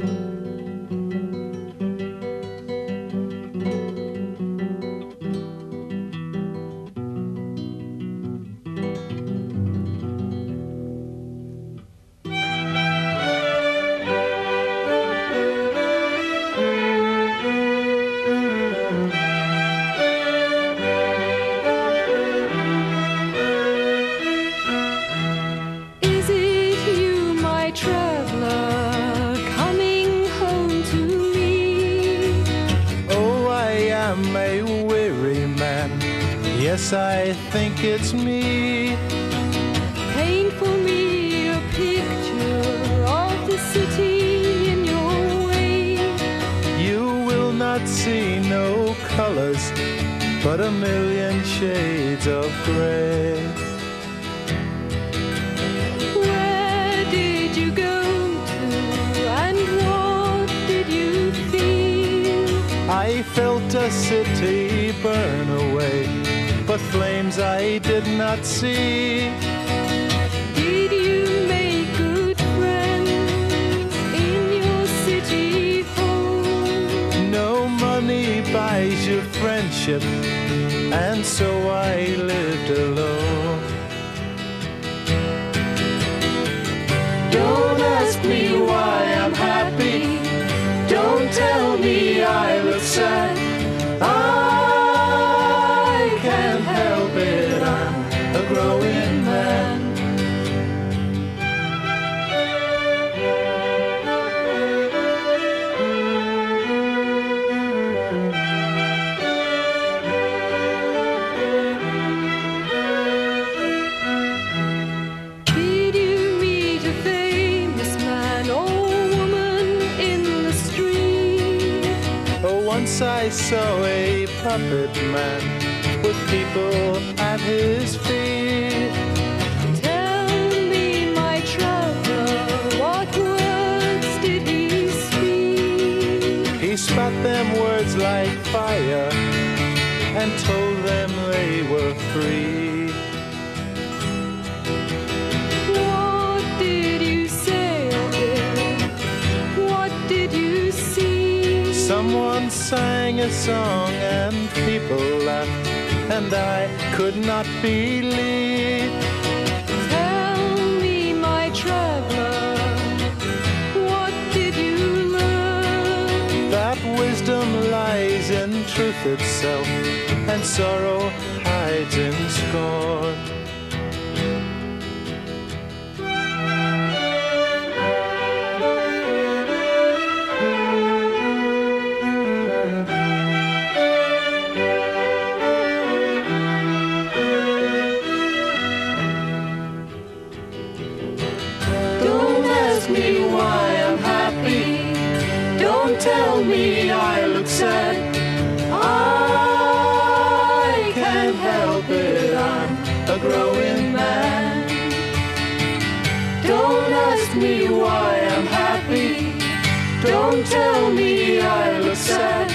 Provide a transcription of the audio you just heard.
Is Yes, I think it's me. Paint for me a picture of the city in your way. You will not see no colors, but a million shades of gray. Where did you go to and what did you feel? I felt a city burn away, but flames I did not see. Did you make good friends in your city home? No money buys you friendship, and so I lived once I saw a puppet man with people at his feet. Tell me, my traveler, what words did he speak? He spat them words like fire and told them they were free. Someone sang a song and people laughed, and I could not believe. Tell me, my traveler, what did you learn? That wisdom lies in truth itself, and sorrow hides in scorn. Tell me I look sad. I can't help it. I'm a growing man. Don't ask me why I'm happy. Don't tell me I look sad.